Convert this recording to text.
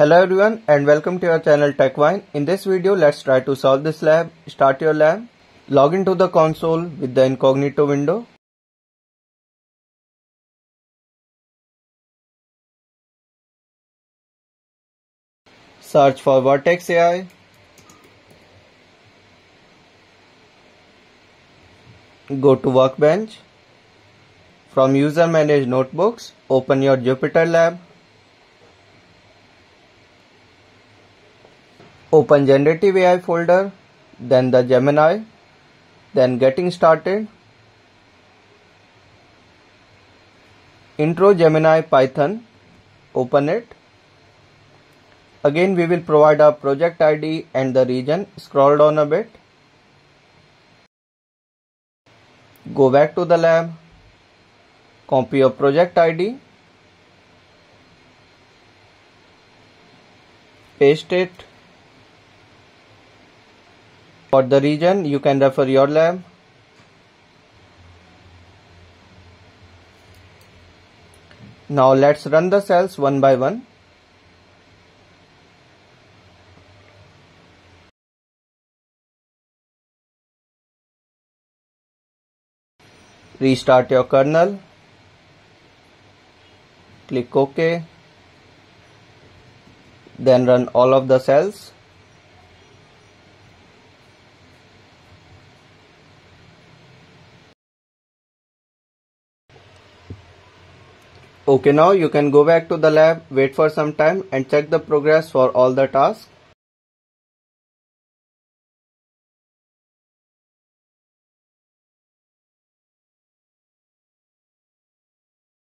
Hello everyone and welcome to your channel TechVine. In this video let's try to solve this lab. Start your lab. Log into the console with the incognito window. Search for Vertex AI. Go to Workbench. From User Manage Notebooks, open your Jupyter Lab. Open Generative AI folder, then the Gemini, then Getting Started. Intro Gemini Python, open it. Again we will provide a project ID and the region. Scroll down a bit. Go back to the lab. Copy your project ID. Paste it. For the region you can refer your lab. Now let's run the cells one by one. restart your kernel click ok then run all of the cells okay now you can go back to the lab wait for some time and check the progress for all the tasks